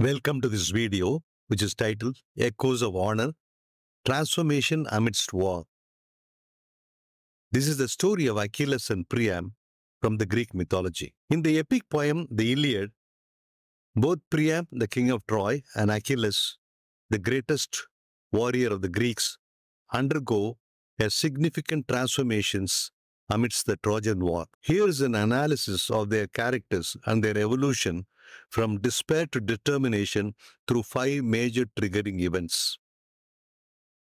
Welcome to this video, which is titled Echoes of Honor Transformation Amidst War. This is the story of Achilles and Priam from the Greek mythology. In the epic poem, the Iliad, both Priam, the king of Troy, and Achilles, the greatest warrior of the Greeks, undergo a significant transformations amidst the Trojan War. Here is an analysis of their characters and their evolution from despair to determination through five major triggering events.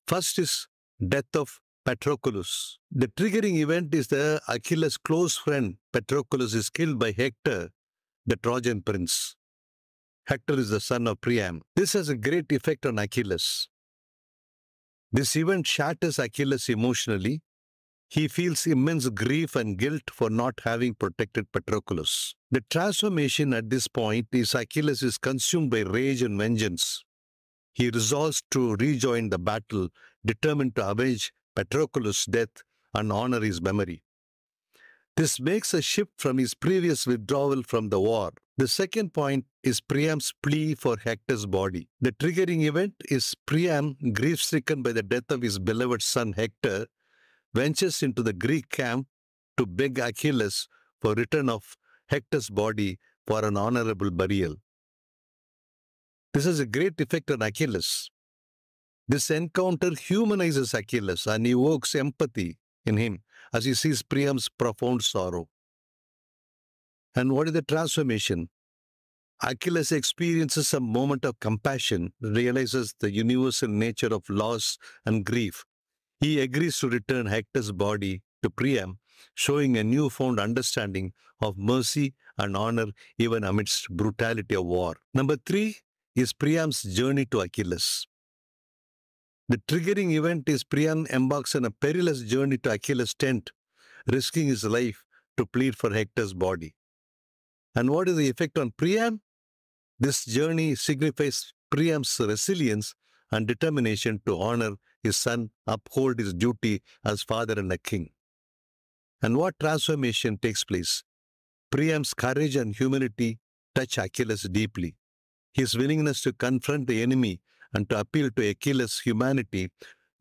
First is death of Patroclus. The triggering event is the Achilles' close friend Patroclus is killed by Hector, the Trojan prince. Hector is the son of Priam. This has a great effect on Achilles. This event shatters Achilles emotionally. He feels immense grief and guilt for not having protected Patroclus. The transformation at this point is Achilles is consumed by rage and vengeance. He resolves to rejoin the battle, determined to avenge Patroclus' death and honor his memory. This makes a shift from his previous withdrawal from the war. The second point is Priam's plea for Hector's body. The triggering event is Priam, grief stricken by the death of his beloved son Hector, ventures into the Greek camp to beg Achilles for return of Hector's body for an honorable burial. This has a great effect on Achilles. This encounter humanizes Achilles and evokes empathy in him as he sees Priam's profound sorrow. And what is the transformation? Achilles experiences a moment of compassion, realizes the universal nature of loss and grief. He agrees to return Hector's body to Priam, showing a newfound understanding of mercy and honor even amidst brutality of war. Number three is Priam's journey to Achilles. The triggering event is Priam embarks on a perilous journey to Achilles' tent, risking his life to plead for Hector's body. And what is the effect on Priam? This journey signifies Priam's resilience and determination to honor his son, uphold his duty as father and a king. And what transformation takes place? Priam's courage and humility touch Achilles deeply. His willingness to confront the enemy and to appeal to Achilles' humanity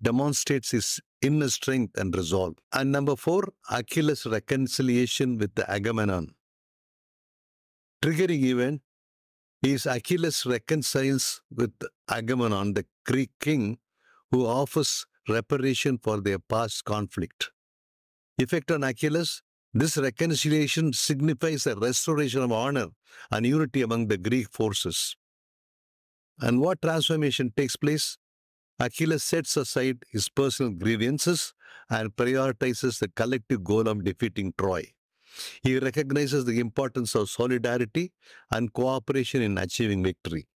demonstrates his inner strength and resolve. And number four, Achilles' reconciliation with the Agamemnon. Triggering event is Achilles reconciles with Agamemnon, the Greek king, who offers reparation for their past conflict. Effect on Achilles this reconciliation signifies a restoration of honor and unity among the Greek forces. And what transformation takes place? Achilles sets aside his personal grievances and prioritizes the collective goal of defeating Troy. He recognizes the importance of solidarity and cooperation in achieving victory.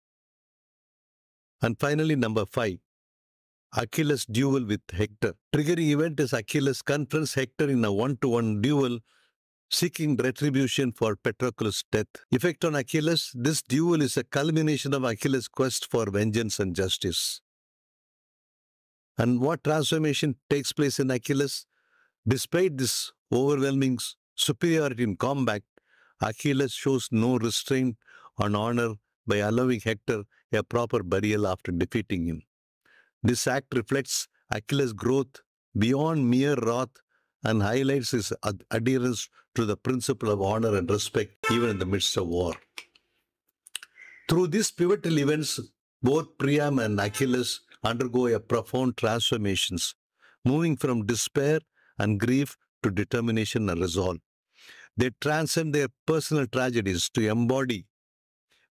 And finally, number five, Achilles' duel with Hector. Triggering event is Achilles confronts Hector in a one-to-one duel seeking retribution for Patroclus' death. Effect on Achilles, this duel is a culmination of Achilles' quest for vengeance and justice. And what transformation takes place in Achilles? Despite this overwhelming superiority in combat, Achilles shows no restraint on honor by allowing Hector a proper burial after defeating him. This act reflects Achilles' growth beyond mere wrath and highlights his ad- adherence to the principle of honor and respect even in the midst of war. Through these pivotal events, both Priam and Achilles undergo a profound transformations, moving from despair and grief to determination and resolve. They transcend their personal tragedies to embody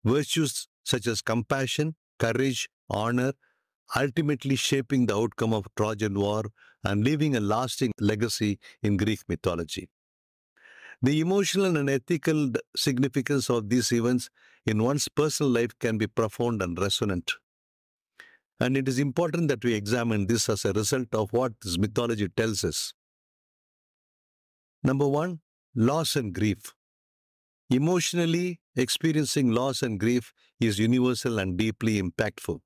virtues such as compassion, courage, honor, ultimately shaping the outcome of Trojan War and leaving a lasting legacy in Greek mythology. The emotional and ethical significance of these events in one's personal life can be profound and resonant. And it is important that we examine this as a result of what this mythology tells us. Number one, loss and grief. Emotionally, experiencing loss and grief is universal and deeply impactful.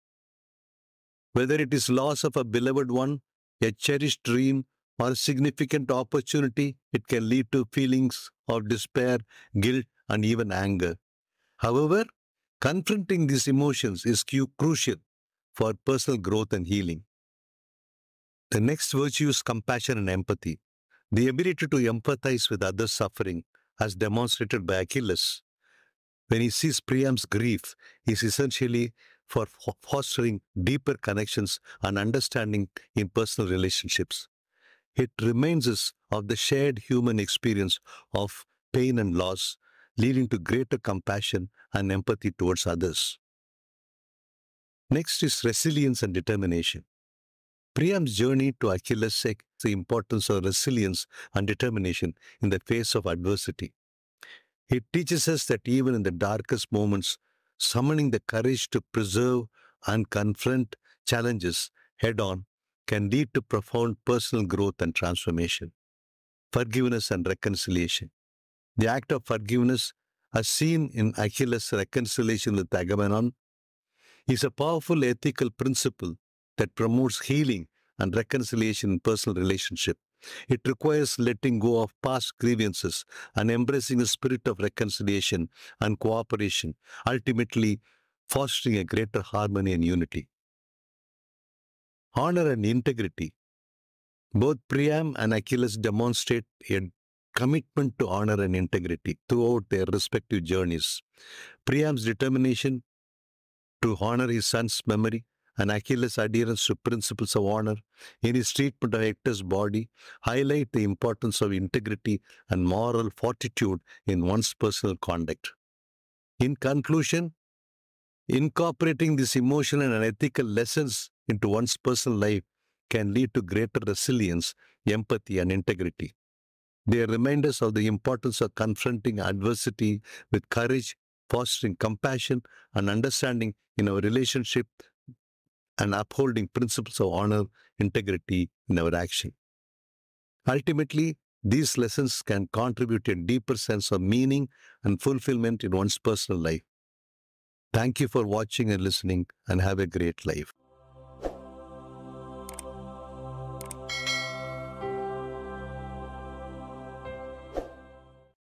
Whether it is loss of a beloved one, a cherished dream, or a significant opportunity, it can lead to feelings of despair, guilt, and even anger. However, Confronting these emotions is crucial for personal growth and healing. The next virtue is compassion and empathy. The ability to empathize with others' suffering, as demonstrated by Achilles. When he sees Priam's grief, is essentially for fostering deeper connections and understanding in personal relationships. It reminds us of the shared human experience of pain and loss, leading to greater compassion and empathy towards others. Next is resilience and determination. Priam's journey to Achilles seeks the importance of resilience and determination in the face of adversity. It teaches us that even in the darkest moments, summoning the courage to preserve and confront challenges head on can lead to profound personal growth and transformation. Forgiveness and reconciliation. The act of forgiveness, as seen in Achilles' reconciliation with Agamemnon, is a powerful ethical principle that promotes healing and reconciliation in personal relationship. It requires letting go of past grievances and embracing a spirit of reconciliation and cooperation, ultimately fostering a greater harmony and unity. Honor and integrity. Both Priam and Achilles demonstrate a commitment to honor and integrity throughout their respective journeys. Priam's determination to honor his son's memory and Achilles' adherence to principles of honor in his treatment of Hector's body highlight the importance of integrity and moral fortitude in one's personal conduct. In conclusion, incorporating these emotional and ethical lessons into one's personal life can lead to greater resilience, empathy, and integrity. They remind us of the importance of confronting adversity with courage, fostering compassion and understanding in our relationship and upholding principles of honor, integrity in our action. Ultimately, these lessons can contribute to a deeper sense of meaning and fulfillment in one's personal life. Thank you for watching and listening, and have a great life.